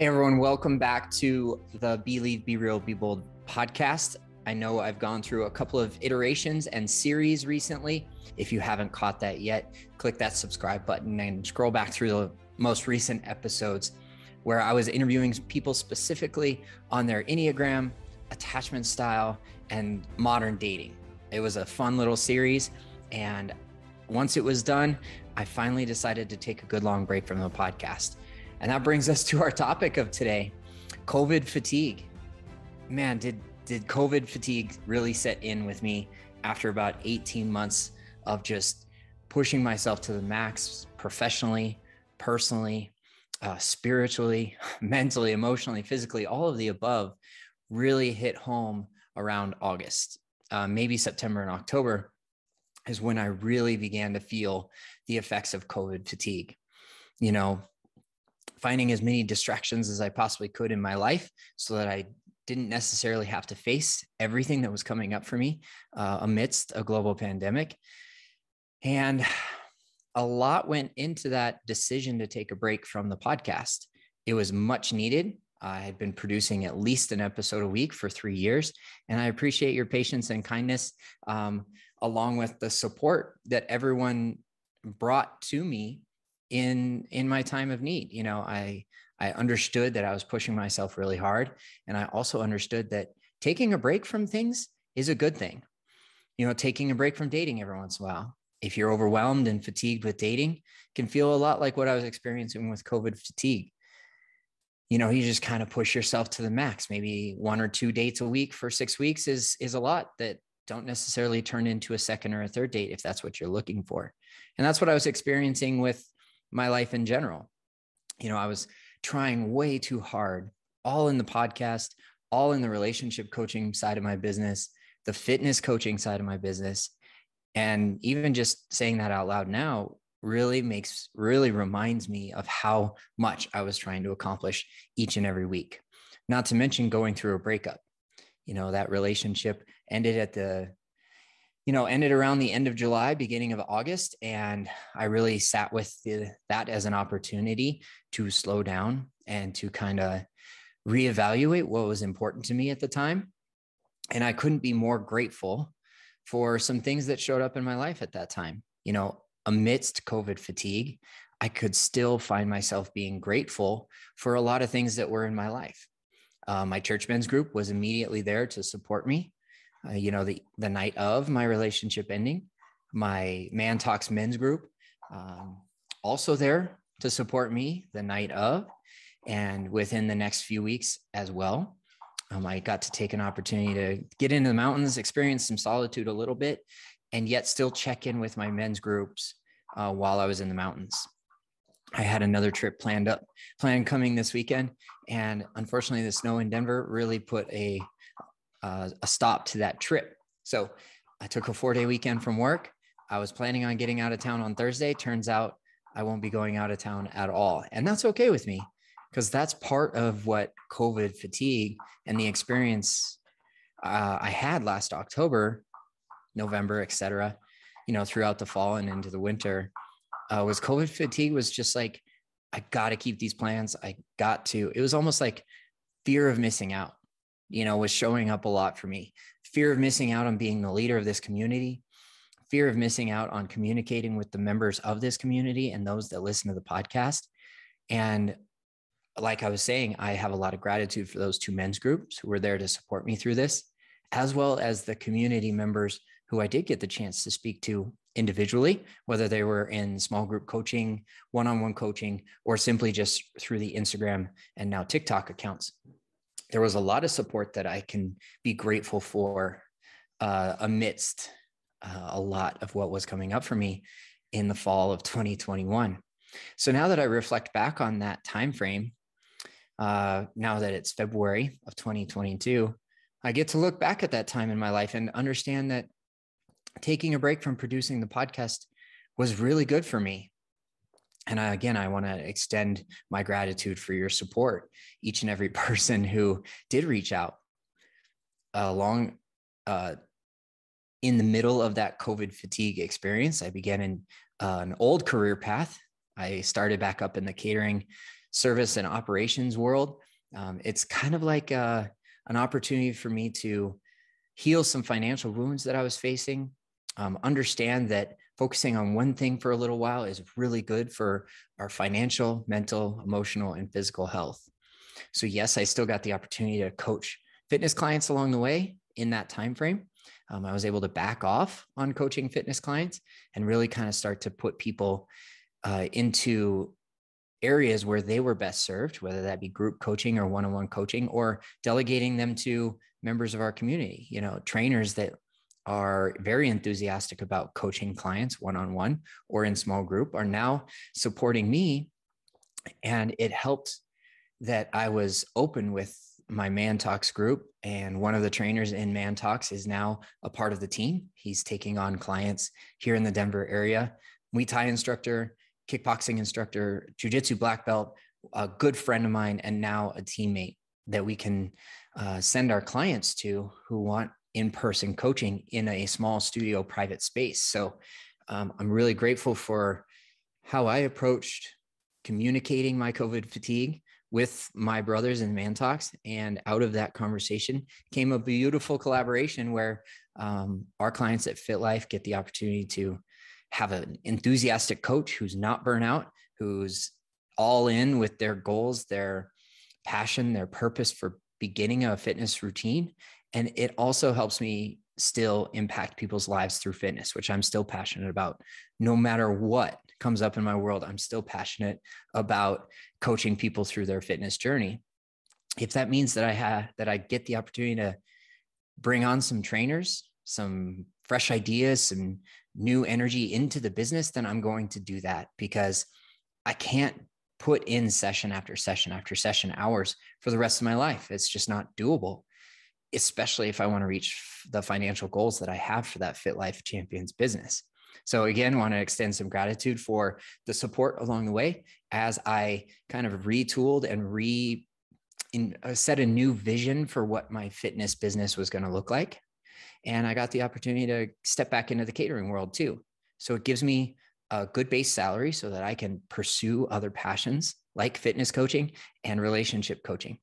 Hey everyone, welcome back to the Believe, Be Real, Be Bold podcast. I know I've gone through a couple of iterations and series recently. If you haven't caught that yet, click that subscribe button and scroll back through the most recent episodes where I was interviewing people specifically on their Enneagram, attachment style, and modern dating. It was a fun little series. And once it was done, I finally decided to take a good long break from the podcast. And that brings us to our topic of today COVID fatigue. Man, did, did COVID fatigue really set in with me after about 18 months of just pushing myself to the max professionally, personally, uh, spiritually, mentally, emotionally, physically, all of the above really hit home around August, uh, maybe September and October is when I really began to feel the effects of COVID fatigue. You know, finding as many distractions as I possibly could in my life so that I didn't necessarily have to face everything that was coming up for me uh, amidst a global pandemic. And a lot went into that decision to take a break from the podcast. It was much needed. I had been producing at least an episode a week for three years, and I appreciate your patience and kindness, um, along with the support that everyone brought to me in in my time of need. You know i i understood that i was pushing myself really hard and i also understood that taking a break from things is a good thing. You know taking a break from dating every once in a while if you're overwhelmed and fatigued with dating can feel a lot like what i was experiencing with covid fatigue. You know you just kind of push yourself to the max. Maybe one or two dates a week for six weeks is is a lot that don't necessarily turn into a second or a third date if that's what you're looking for. And that's what i was experiencing with my life in general. You know, I was trying way too hard, all in the podcast, all in the relationship coaching side of my business, the fitness coaching side of my business. And even just saying that out loud now really makes, really reminds me of how much I was trying to accomplish each and every week. Not to mention going through a breakup. You know, that relationship ended at the you know, ended around the end of July, beginning of August. And I really sat with the, that as an opportunity to slow down and to kind of reevaluate what was important to me at the time. And I couldn't be more grateful for some things that showed up in my life at that time. You know, amidst COVID fatigue, I could still find myself being grateful for a lot of things that were in my life. Uh, my church men's group was immediately there to support me uh, you know, the, the night of my relationship ending, my Man Talks men's group, um, also there to support me the night of and within the next few weeks as well. Um, I got to take an opportunity to get into the mountains, experience some solitude a little bit, and yet still check in with my men's groups uh, while I was in the mountains. I had another trip planned up, planned coming this weekend, and unfortunately, the snow in Denver really put a uh, a stop to that trip. So I took a four day weekend from work. I was planning on getting out of town on Thursday. Turns out I won't be going out of town at all. And that's okay with me because that's part of what COVID fatigue and the experience uh, I had last October, November, et cetera, you know, throughout the fall and into the winter uh, was COVID fatigue was just like, I got to keep these plans. I got to, it was almost like fear of missing out you know, was showing up a lot for me. Fear of missing out on being the leader of this community, fear of missing out on communicating with the members of this community and those that listen to the podcast. And like I was saying, I have a lot of gratitude for those two men's groups who were there to support me through this, as well as the community members who I did get the chance to speak to individually, whether they were in small group coaching, one on one coaching, or simply just through the Instagram and now TikTok accounts there was a lot of support that I can be grateful for uh, amidst uh, a lot of what was coming up for me in the fall of 2021. So now that I reflect back on that time frame, uh, now that it's February of 2022, I get to look back at that time in my life and understand that taking a break from producing the podcast was really good for me and I, again, I want to extend my gratitude for your support, each and every person who did reach out along uh, in the middle of that COVID fatigue experience. I began in uh, an old career path. I started back up in the catering service and operations world. Um, it's kind of like uh, an opportunity for me to heal some financial wounds that I was facing, um, understand that focusing on one thing for a little while is really good for our financial, mental, emotional, and physical health. So yes, I still got the opportunity to coach fitness clients along the way in that time frame. Um, I was able to back off on coaching fitness clients and really kind of start to put people uh, into areas where they were best served, whether that be group coaching or one-on-one coaching, or delegating them to members of our community. You know, trainers that are very enthusiastic about coaching clients one-on-one or in small group are now supporting me, and it helped that I was open with my Man Talks group. And one of the trainers in Man Talks is now a part of the team. He's taking on clients here in the Denver area. Muay Thai instructor, kickboxing instructor, jujitsu black belt, a good friend of mine, and now a teammate that we can uh, send our clients to who want in person coaching in a small studio private space. So um, I'm really grateful for how I approached communicating my COVID fatigue with my brothers in Man Talks. And out of that conversation came a beautiful collaboration where um, our clients at Fit Life get the opportunity to have an enthusiastic coach who's not burnout, who's all in with their goals, their passion, their purpose for beginning a fitness routine. And it also helps me still impact people's lives through fitness, which I'm still passionate about. No matter what comes up in my world, I'm still passionate about coaching people through their fitness journey. If that means that I have that I get the opportunity to bring on some trainers, some fresh ideas, some new energy into the business, then I'm going to do that because I can't put in session after session after session hours for the rest of my life. It's just not doable, especially if I want to reach the financial goals that I have for that Fit Life Champions business. So again, want to extend some gratitude for the support along the way as I kind of retooled and re in, uh, set a new vision for what my fitness business was going to look like. And I got the opportunity to step back into the catering world too. So it gives me a good base salary so that I can pursue other passions like fitness coaching and relationship coaching.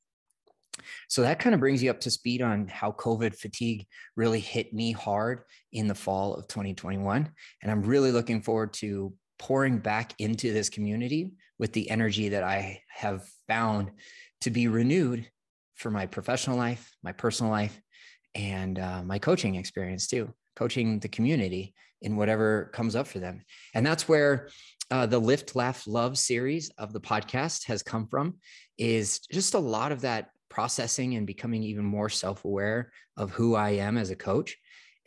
So that kind of brings you up to speed on how COVID fatigue really hit me hard in the fall of 2021. And I'm really looking forward to pouring back into this community with the energy that I have found to be renewed for my professional life, my personal life, and uh, my coaching experience too, coaching the community in whatever comes up for them. And that's where uh, the Lift, Laugh, Love series of the podcast has come from, is just a lot of that processing and becoming even more self aware of who I am as a coach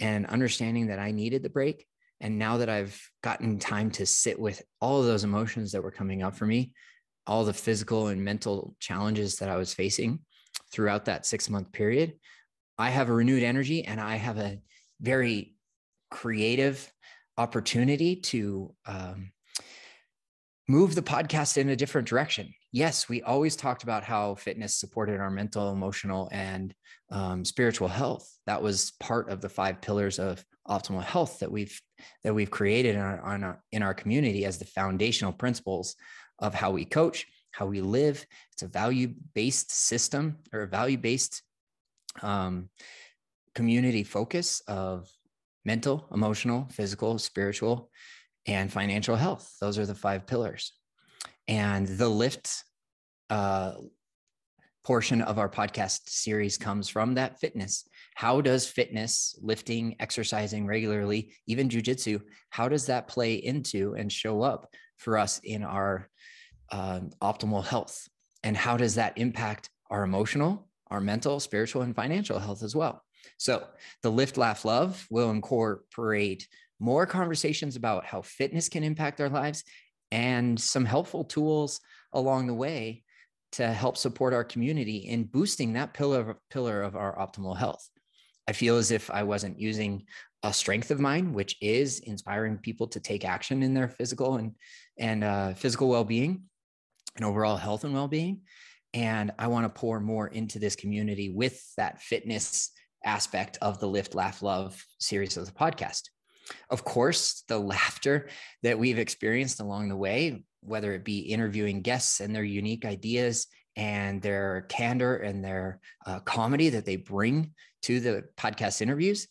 and understanding that I needed the break. And now that I've gotten time to sit with all of those emotions that were coming up for me, all the physical and mental challenges that I was facing throughout that six month period, I have a renewed energy and I have a very creative opportunity to um, move the podcast in a different direction. Yes, we always talked about how fitness supported our mental, emotional, and um, spiritual health. That was part of the five pillars of optimal health that we've that we've created in our, our in our community as the foundational principles of how we coach, how we live. It's a value based system or a value based um, community focus of mental, emotional, physical, spiritual, and financial health. Those are the five pillars. And the lift uh, portion of our podcast series comes from that fitness. How does fitness, lifting, exercising regularly, even jujitsu, how does that play into and show up for us in our uh, optimal health? And how does that impact our emotional, our mental, spiritual, and financial health as well? So the Lift, Laugh, Love will incorporate more conversations about how fitness can impact our lives and some helpful tools along the way to help support our community in boosting that pillar of, pillar of our optimal health. I feel as if I wasn't using a strength of mine, which is inspiring people to take action in their physical and and uh, physical well-being and overall health and well-being. And I want to pour more into this community with that fitness aspect of the Lift, Laugh, Love series of the podcast. Of course, the laughter that we've experienced along the way whether it be interviewing guests and their unique ideas and their candor and their uh, comedy that they bring to the podcast interviews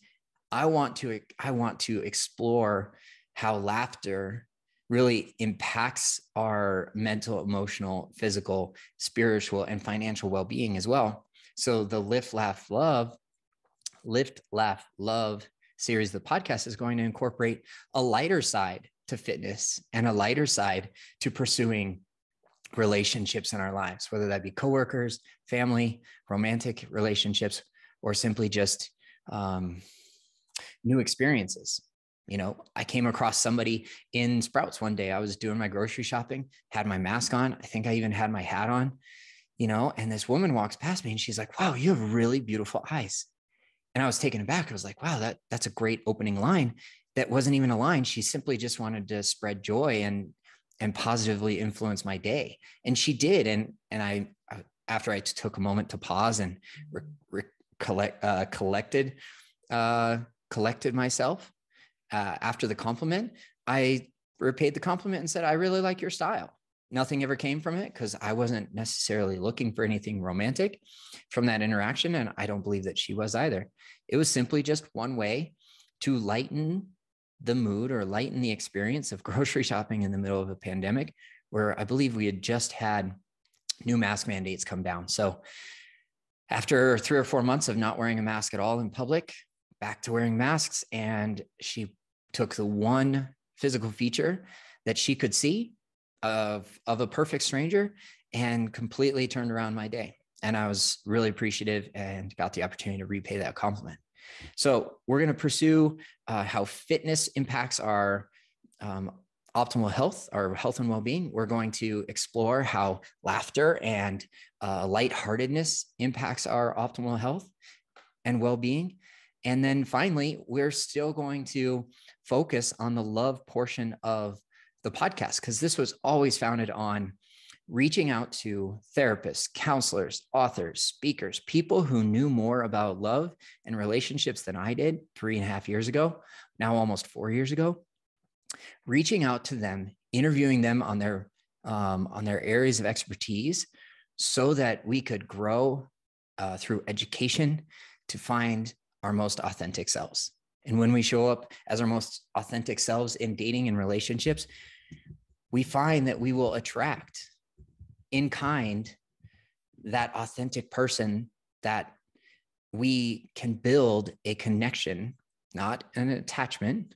i want to i want to explore how laughter really impacts our mental emotional physical spiritual and financial well-being as well. So the lift laugh love lift laugh love series the podcast is going to incorporate a lighter side to fitness and a lighter side to pursuing relationships in our lives, whether that be coworkers, family, romantic relationships, or simply just um, new experiences. You know, I came across somebody in Sprouts one day. I was doing my grocery shopping, had my mask on. I think I even had my hat on, you know, and this woman walks past me and she's like, wow, you have really beautiful eyes. And I was taken aback. I was like, wow, that, that's a great opening line that wasn't even a line. She simply just wanted to spread joy and and positively influence my day, and she did. And and I after I took a moment to pause and re- re- collect uh, collected uh, collected myself uh, after the compliment, I repaid the compliment and said, "I really like your style." Nothing ever came from it because I wasn't necessarily looking for anything romantic from that interaction. And I don't believe that she was either. It was simply just one way to lighten the mood or lighten the experience of grocery shopping in the middle of a pandemic, where I believe we had just had new mask mandates come down. So after three or four months of not wearing a mask at all in public, back to wearing masks. And she took the one physical feature that she could see of, of a perfect stranger and completely turned around my day. And I was really appreciative and got the opportunity to repay that compliment. So we're going to pursue uh, how fitness impacts our um, optimal health, our health and well-being. We're going to explore how laughter and uh, lightheartedness impacts our optimal health and well-being. And then finally, we're still going to focus on the love portion of the podcast because this was always founded on reaching out to therapists, counselors, authors, speakers, people who knew more about love and relationships than I did three and a half years ago, now almost four years ago, reaching out to them, interviewing them on their um, on their areas of expertise, so that we could grow uh, through education to find our most authentic selves. And when we show up as our most authentic selves in dating and relationships, we find that we will attract in kind that authentic person that we can build a connection, not an attachment.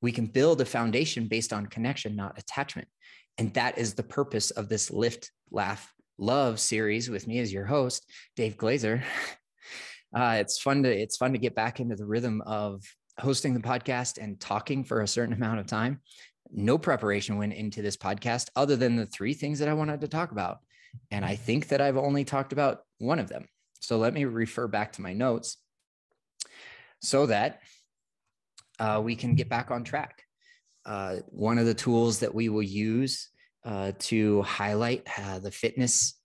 We can build a foundation based on connection, not attachment. And that is the purpose of this Lift, Laugh, Love series with me as your host, Dave Glaser. Uh, it's fun to it's fun to get back into the rhythm of hosting the podcast and talking for a certain amount of time no preparation went into this podcast other than the three things that I wanted to talk about. And I think that I've only talked about one of them. So let me refer back to my notes so that uh, we can get back on track. Uh, one of the tools that we will use uh, to highlight uh, the fitness,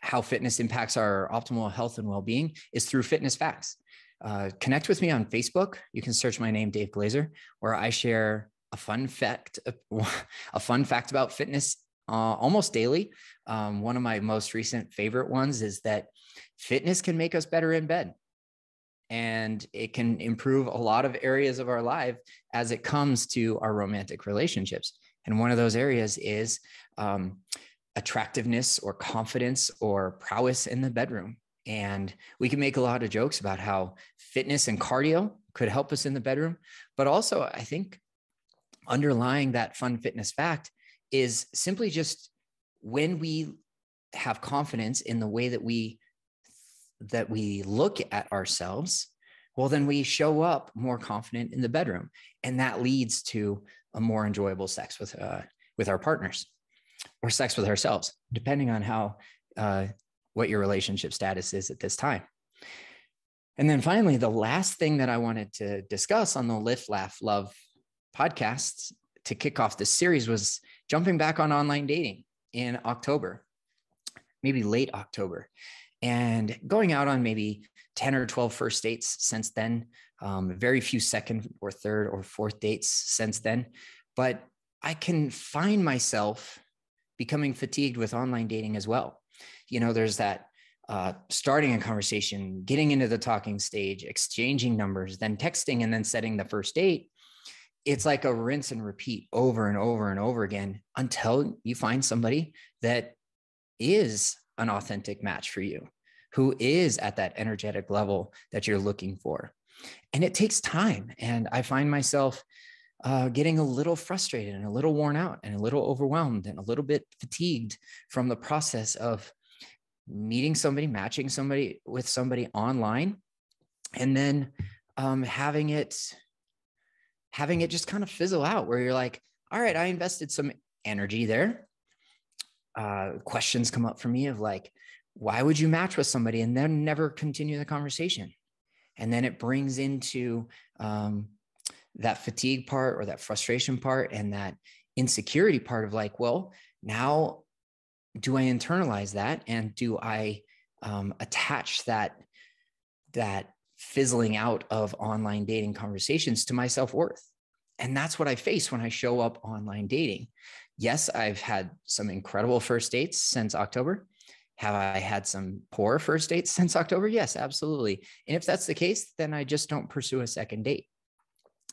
how fitness impacts our optimal health and well being is through fitness facts. Uh, connect with me on Facebook. You can search my name, Dave Glaser, where I share a fun fact, a fun fact about fitness uh, almost daily. Um, one of my most recent favorite ones is that fitness can make us better in bed. And it can improve a lot of areas of our life as it comes to our romantic relationships. And one of those areas is um, attractiveness or confidence or prowess in the bedroom. And we can make a lot of jokes about how fitness and cardio could help us in the bedroom. But also, I think underlying that fun fitness fact is simply just when we have confidence in the way that we that we look at ourselves well then we show up more confident in the bedroom and that leads to a more enjoyable sex with uh, with our partners or sex with ourselves depending on how uh, what your relationship status is at this time. And then finally, the last thing that I wanted to discuss on the Lift, Laugh, Love podcast to kick off this series was jumping back on online dating in October, maybe late October, and going out on maybe 10 or 12 first dates since then. Um, very few second or third or fourth dates since then. But I can find myself becoming fatigued with online dating as well. You know, there's that uh, starting a conversation, getting into the talking stage, exchanging numbers, then texting, and then setting the first date. It's like a rinse and repeat over and over and over again until you find somebody that is an authentic match for you, who is at that energetic level that you're looking for. And it takes time. And I find myself uh, getting a little frustrated and a little worn out and a little overwhelmed and a little bit fatigued from the process of meeting somebody, matching somebody with somebody online, and then um, having it having it just kind of fizzle out where you're like, all right, I invested some energy there. Uh, questions come up for me of like, why would you match with somebody and then never continue the conversation? And then it brings into um, that fatigue part or that frustration part and that insecurity part of like, well, now do I internalize that and do I um, attach that that fizzling out of online dating conversations to my self worth? And that's what I face when I show up online dating. Yes, I've had some incredible first dates since October. Have I had some poor first dates since October? Yes, absolutely. And if that's the case, then I just don't pursue a second date.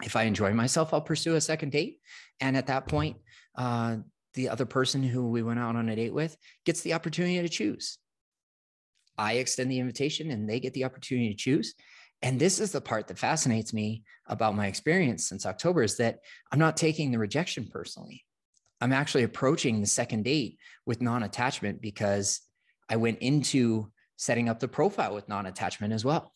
If I enjoy myself, I'll pursue a second date. And at that point, uh, the other person who we went out on a date with gets the opportunity to choose. I extend the invitation and they get the opportunity to choose. And this is the part that fascinates me about my experience since October is that I'm not taking the rejection personally. I'm actually approaching the second date with non attachment because I went into setting up the profile with non attachment as well.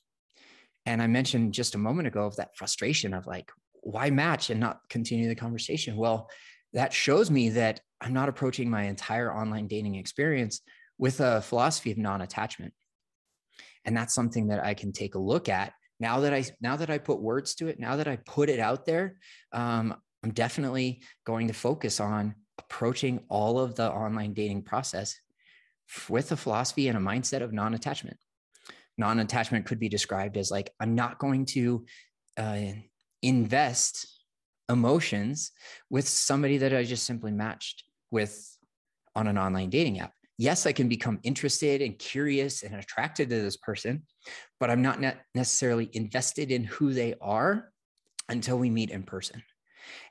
And I mentioned just a moment ago of that frustration of like, why match and not continue the conversation? Well, that shows me that I'm not approaching my entire online dating experience with a philosophy of non-attachment. And that's something that I can take a look at now that I now that I put words to it, now that I put it out there. Um, I'm definitely going to focus on approaching all of the online dating process with a philosophy and a mindset of non-attachment. Non-attachment could be described as like I'm not going to uh, invest emotions with somebody that I just simply matched with on an online dating app. Yes, I can become interested and curious and attracted to this person, but I'm not necessarily invested in who they are until we meet in person.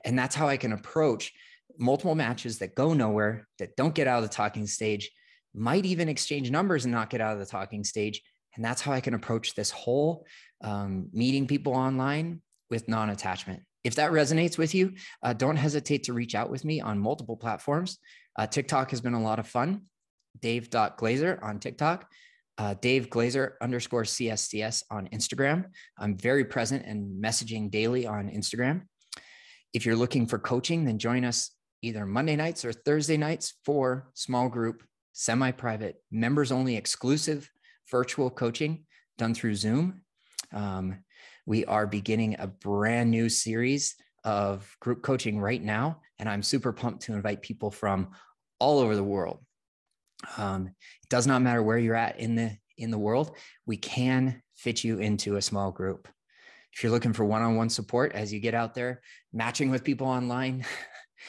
And that's how I can approach multiple matches that go nowhere, that don't get out of the talking stage, might even exchange numbers and not get out of the talking stage. And that's how I can approach this whole um, meeting people online with non attachment. If that resonates with you, uh, don't hesitate to reach out with me on multiple platforms. Uh, TikTok has been a lot of fun. Dave.glaser on TikTok, uh, Dave Glaser underscore CSCS on Instagram. I'm very present and messaging daily on Instagram. If you're looking for coaching, then join us either Monday nights or Thursday nights for small group, semi private, members only exclusive virtual coaching done through Zoom. Um, we are beginning a brand new series of group coaching right now. And I'm super pumped to invite people from all over the world. Um, it does not matter where you're at in the in the world, we can fit you into a small group. If you're looking for one-on-one support as you get out there, matching with people online,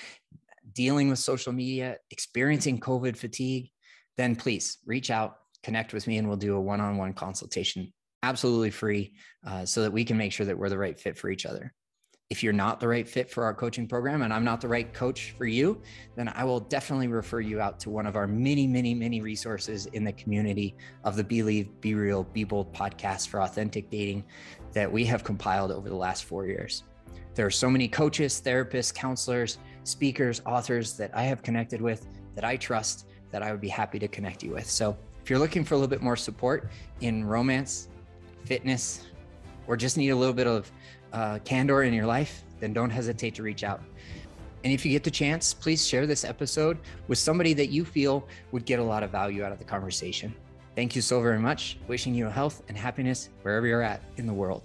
dealing with social media, experiencing COVID fatigue, then please reach out, connect with me, and we'll do a one-on-one consultation absolutely free uh, so that we can make sure that we're the right fit for each other. If you're not the right fit for our coaching program and I'm not the right coach for you, then I will definitely refer you out to one of our many, many, many resources in the community of the Believe, Be Real, Be Bold podcast for authentic dating that we have compiled over the last four years. There are so many coaches, therapists, counselors, speakers, authors that I have connected with that I trust that I would be happy to connect you with. So if you're looking for a little bit more support in romance, fitness, or just need a little bit of uh, candor in your life, then don't hesitate to reach out. And if you get the chance, please share this episode with somebody that you feel would get a lot of value out of the conversation. Thank you so very much. Wishing you health and happiness wherever you're at in the world.